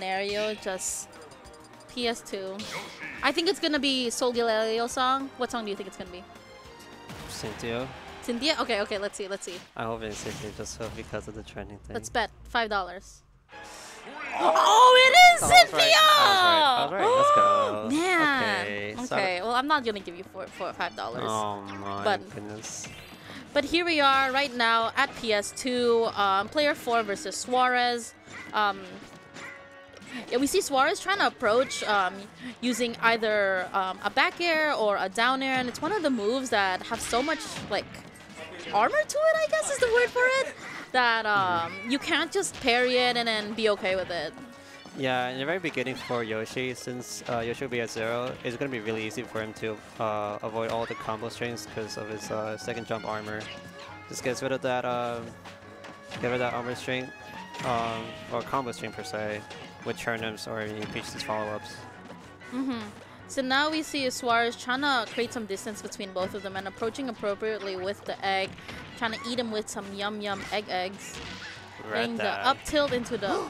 Canario, just PS2. I think it's gonna be Solgaleo song. What song do you think it's gonna be? Cynthia. Cynthia? Okay, okay, let's see, let's see. I hope it's Cynthia just because of the trending thing. Let's bet. Five dollars. Oh, it is I was right, Cynthia! I right, I right, let's go. Man. Okay, so- Okay, well, I'm not gonna give you four, four, five dollars. Oh my But- goodness. But here we are right now at PS2, um, player 4 versus Suarez. Um, yeah, we see Suarez trying to approach um, using either um, a back air or a down air, and it's one of the moves that have so much like armor to it, I guess is the word for it, that um, you can't just parry it and then be okay with it. Yeah, in the very beginning for Yoshi, since uh, Yoshi will be at zero, it's going to be really easy for him to uh, avoid all the combo strings because of his uh, second jump armor. Just gets rid of that, um, get rid of that armor string, um, or combo string per se, with turnips or any Peach's follow-ups. hmm So now we see Suarez trying to create some distance between both of them and approaching appropriately with the egg, trying to eat him with some yum yum egg eggs. Getting the up tilt into the.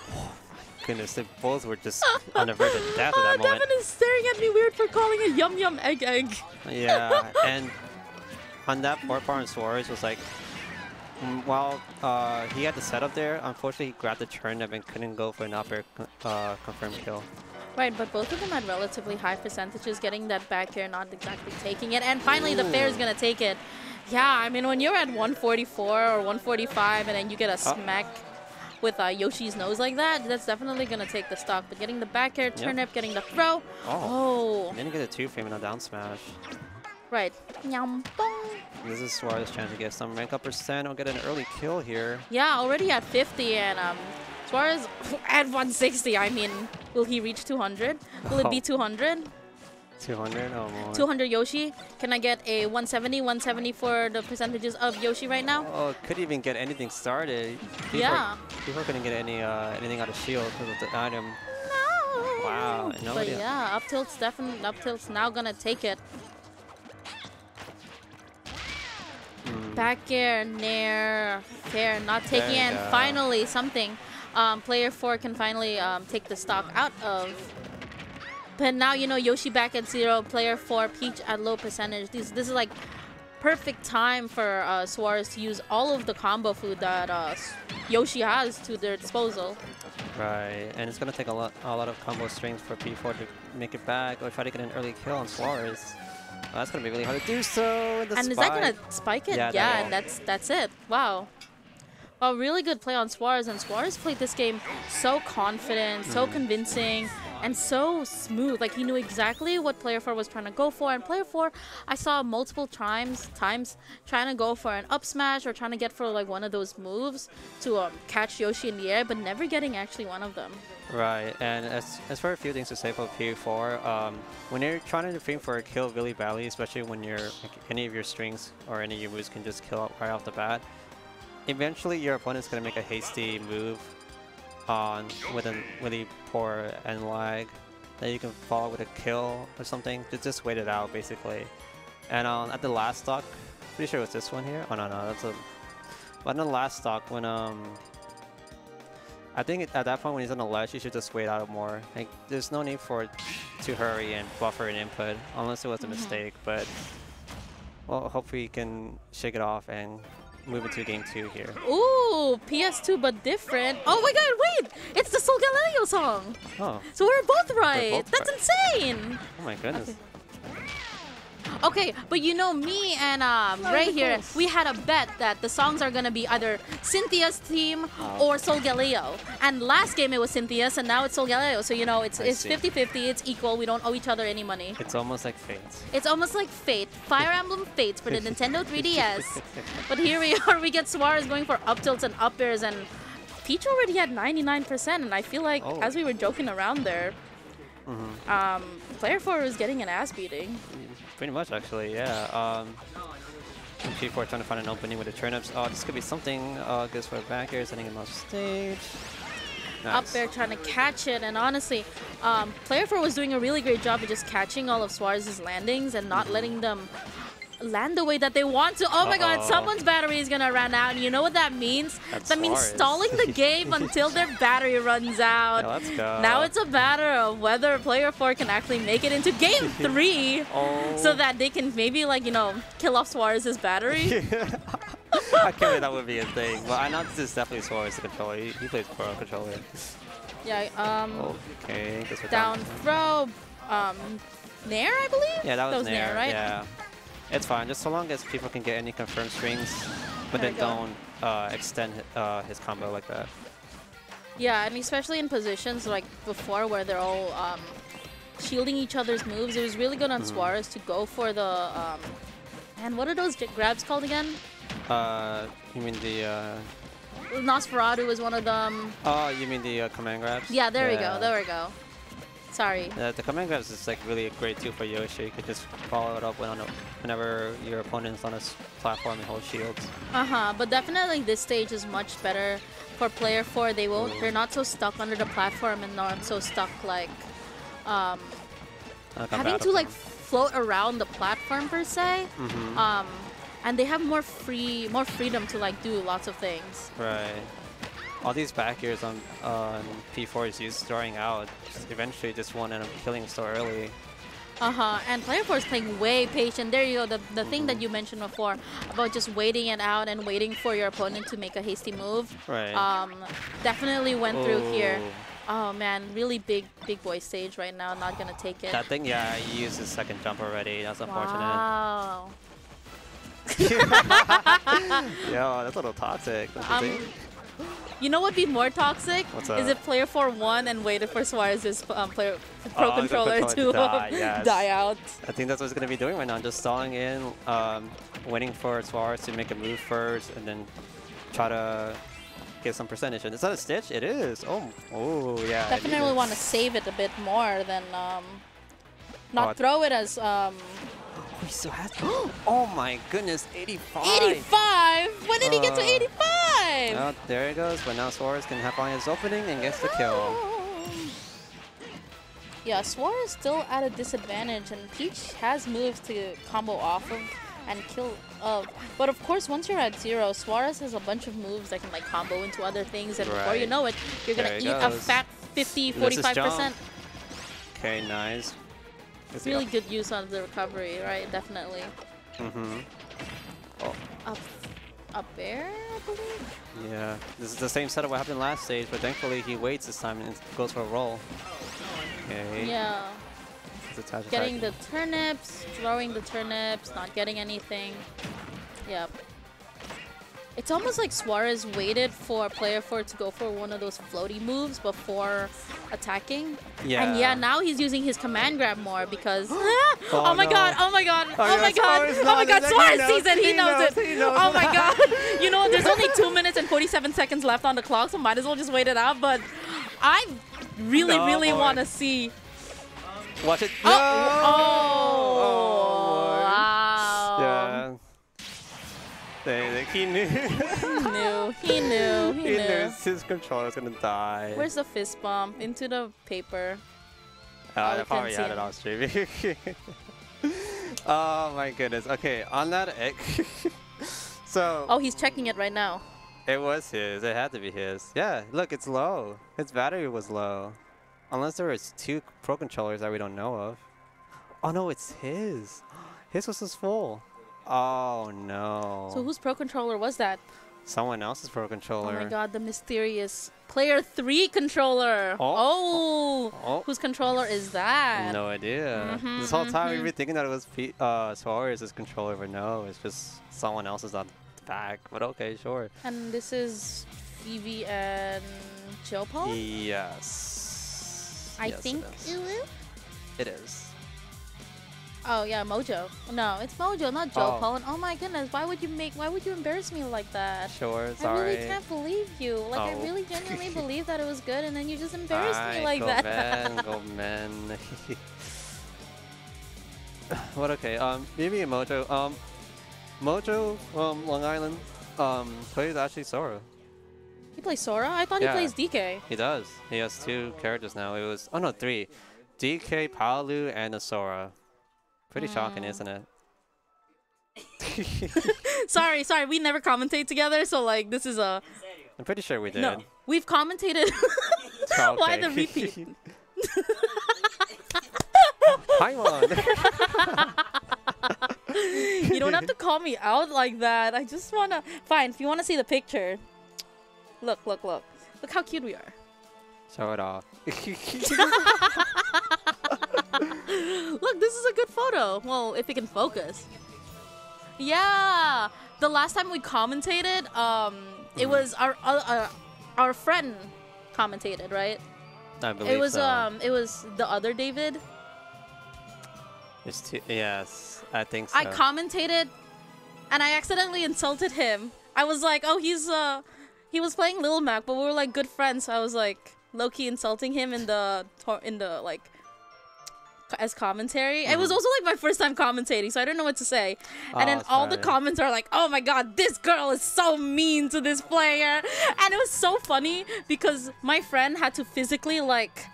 Goodness, they both were just on the verge of death at oh, that moment. Devin is staring at me weird for calling a yum yum egg egg. Yeah, and on that part on Suarez was like, mm, while uh, he had the setup there, unfortunately he grabbed the turnip and couldn't go for an upper uh, confirmed kill. Right, but both of them had relatively high percentages, getting that back air, not exactly taking it. And finally, the fair is going to take it. Yeah, I mean, when you're at 144 or 145 and then you get a Oh. smack with uh, Yoshi's nose like that, that's definitely going to take the stock. But getting the back air, Yep. turnip, getting the throw. Oh. Oh, Didn't get a two frame and a down smash. Right. Nyam. This is Suarez trying to get some rank up percent. I'll get an early kill here. Yeah, already at 50 and um, Suarez at 160. I mean, will he reach 200? Will it be Oh. 200? 200? Oh my. 200 Yoshi. Can I get a 170, 170 for the percentages of Yoshi right now? Oh, could even get anything started. Before, Yeah. Before couldn't get any uh, anything out of shield because of the item. No. Wow, no but idea. yeah, up tilt's definitely up tilt's now gonna take it. Back air, nair, fair, not taking There and finally something. Um, player four can finally um, take the stock out of. But now you know Yoshi back at zero, player four, Peach at low percentage. This this is like perfect time for uh, Suarez to use all of the combo food that uh, Yoshi has to their disposal. Right, and it's gonna take a lot, a lot of combo strings for P4 to make it back or try to get an early kill on Suarez. Well, that's gonna be really hard to do so. And is that gonna spike it? Yeah, Yeah, will. and that's that's it. Wow. Well, really good play on Suarez, and Suarez played this game so confident, so Mhm. convincing, and so smooth. Like he knew exactly what Player Four was trying to go for. And Player Four, I saw multiple times times trying to go for an up smash or trying to get for like one of those moves to um, catch Yoshi in the air, but never getting actually one of them. Right, and as, as for a few things to say for P4, um, when you're trying to aim for a kill really badly, especially when you're like, any of your strings or any of your moves can just kill right off the bat, eventually your opponent's gonna make a hasty move on with a really poor end lag that you can follow with a kill or something. Just just wait it out basically. And um, at the last stock, pretty sure it was this one here. Oh no no, that's a. But in the last stock when um I think it- at that point when he's on the ledge, you should just wait out more. Like, there's no need for it to hurry and buffer an input, unless it was a Mhm. mistake. But well, hopefully he can shake it off and move into game two here. Ooh, PS2 but different. Oh my god, wait! It's the Solgaleo song! Oh, So we're both right! both That's insane! oh my goodness. Okay. Okay, but you know me and um, right here, we had a bet that the songs are gonna be either Cynthia's team Oh. or Solgaleo. And last game it was Cynthia's, and now it's Solgaleo. So you know it's I it's see. 50-50. It's equal. We don't owe each other any money. It's almost like fate. It's almost like Fate, Fire Emblem Fates for the Nintendo 3DS. But here we are. We get Suarez going for up tilts and up airs, and Peach already had 99%. And I feel like Oh. as we were joking around there, Mhm. um, Player 4 was getting an ass beating. Pretty much, actually, yeah. Um, P4 trying to find an opening with the turnips. Oh, this could be something. Uh, goes for a back air, sending him off stage. up there trying to catch it. And honestly, um, Player 4 was doing a really great job of just catching all of Suarez's landings and not letting them land the way that they want to. Oh my god, someone's battery is gonna run out. And you know what that means? That's that means stalling the game until their battery runs out. Yeah, let's go. Now it's a matter of whether player four can actually make it into game three. Oh. So that they can maybe like, you know, kill off Suarez's battery. I can't believe that would be a thing. But I know this is definitely Suarez the controller. He, he plays pro controller. yeah, um Okay, we're down throw. Um Nair, I believe? Yeah, that was, Nair, right? Yeah. It's fine, just so long as people can get any confirmed strings, but then don't uh, extend uh, his combo like that. Yeah, and especially in positions like before where they're all um, shielding each other's moves, it was really good on Mhm. Suarez to go for the. Um, and what are those grabs called again? Uh, you mean the, uh, Nosferatu was one of them. oh, you mean the uh, command grabs? Yeah, there we go. There we go. Sorry. Yeah, the command grabs is like really a great tool for Yoshi. You could just follow it up when on a, whenever your opponent's on a platform and hold shields. Uh huh. But definitely this stage is much better for player four. They won't. They're not so stuck under the platform and not so stuck like um, having to like float around the platform per se. hmm um, and they have more free more freedom to like do lots of things. Right. All these back airs on on P4 is used throwing out. Just eventually, just one end up killing so early. Uh huh. And player four is playing way patient. There you go. The the thing that you mentioned before about just waiting it out and waiting for your opponent to make a hasty move. Right. Um, definitely went through here. Oh man, really big big boy stage right now. Not gonna take it. That thing, yeah, he used his second jump already. That's unfortunate. Wow. yeah, that's a little toxic. don't you Um, think? You know what would be more toxic? What's that? Is if player 4 won and waited for Suarez's um, player, oh, pro oh, controller to die, yes. die, out. I think that's what he's going to be doing right now. Just stalling in, um, waiting for Suarez to make a move first, and then try to get some percentage. And it's not a Stitch? It is. Oh, oh yeah. Definitely want to save it a bit more than um, not oh, throw it as... Um, oh, he still has... oh my goodness, 85! 85? When did he get to 85? time. Oh, there he goes, but now Suarez can have on his opening and gets the kill. Yeah, Suarez still at a disadvantage, and Peach has moves to combo off of and kill of. But of course, once you're at zero, Suarez has a bunch of moves that can like combo into other things, and right. before you know it, you're gonna eat goes. a fat 50, 45%. Okay, nice. It's really good use on the recovery, right? Definitely. Mm-hmm. Oh. Up a bear, I believe. Yeah, this is the same setup what happened last stage, but thankfully he waits this time and goes for a roll. Okay. Yeah. It's attach, attach. Getting the turnips, throwing the turnips, not getting anything. Yep. It's almost like Suarez waited for player 4 to go for one of those floaty moves before attacking. Yeah. And yeah, now he's using his command grab more because. oh, my no. god, oh my god, oh, oh yeah, my god, oh my god, Suarez knows, sees it, he, knows, it. he knows. Oh my god. you know, there's only 2 minutes and 47 seconds left on the clock, so might as well just wait it out. But I really, No, really want to see. Watch it. Oh! Oh! He knew. He knew. He knew. He, he knew. his controller was gonna die. Where's the fist bump? Into the paper. Uh, Oh, I probably had it on streaming. oh my goodness. Okay, on that egg. so Oh, he's checking it right now. it was his. It had to be his. Yeah, look, it's low. His battery was low. Unless there was two pro controllers that we don't know of. Oh no, it's his. His was just full. Oh no. So whose pro controller was that? Someone else's pro controller. Oh my god, the mysterious player 3 controller. Oh. Oh. Oh. Whose controller is that? No idea. Mhm, this whole time we've mhm. been thinking that it was P- uh, Suarez's controller, but no, it's just someone else's on the back. But okay, sure. And this is Phoebe and Jopo? Yes. I Yes, think it is. It is. Oh yeah, Mojo. No, it's Mojo, not Oh. Jopo. And oh my goodness, why would you make? Why would you embarrass me like that? Sure, it's I really can't believe you. Like I Oh. really genuinely believe that it was good, and then you just embarrassed me like go that. Men, go men. what? Okay. Um, maybe Mojo. Um, Mojo. Um, Long Island. Um, plays actually Sora. he plays Sora. I thought Yeah. he plays DK. He does. He has two characters now. It was oh no three, DK, Paolu, and a Sora. Pretty shocking, isn't it? sorry, sorry, we never commentate together, so like this is a I'm pretty sure we did. no. We've commentated. Why the repeat? Hi, Paimon! you don't have to call me out like that. I just wanna. Fine, if you wanna see the picture. Look, look, look. Look how cute we are. Show it off. Look, this is a good photo. Well, if it can focus. Yeah, the last time we commentated, um, it Mhm. was our uh, uh, our friend commentated, right? I believe It was so. um, it was the other David. It's two, yes, I think so. I commentated, and I accidentally insulted him. I was like, oh, he's uh, he was playing Little Mac, but we were like good friends. So I was like low key insulting him in the tor- in the like as commentary. It was Mhm. also like my first time commentating, so I don't know what to say. And then Oh, all the comments are like, "Oh my god, this girl is so mean to this player," and it was so funny because my friend had to physically like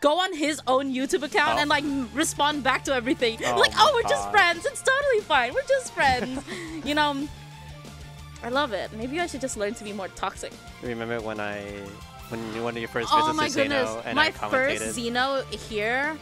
go on his own YouTube account Oh. and like respond back to everything. Oh like, "Oh, we're just friends. It's totally fine. We're just friends." you know. I love it. Maybe I should just learn to be more toxic. Remember when I, when you- one of your first Oh visits my to goodness. Xeno and My I commentated? first Xeno here,